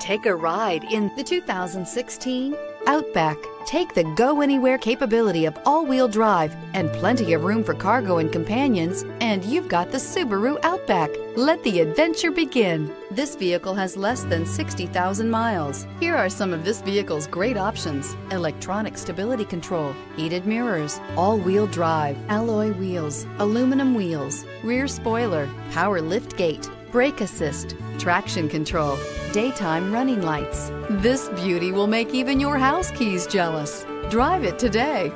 Take a ride in the 2016 Outback. Take the go anywhere capability of all wheel drive and plenty of room for cargo and companions, and you've got the Subaru Outback. Let the adventure begin. This vehicle has less than 60,000 miles. Here are some of this vehicle's great options electronic stability control, heated mirrors, all wheel drive, alloy wheels, aluminum wheels, rear spoiler, power lift gate brake assist, traction control, daytime running lights. This beauty will make even your house keys jealous. Drive it today.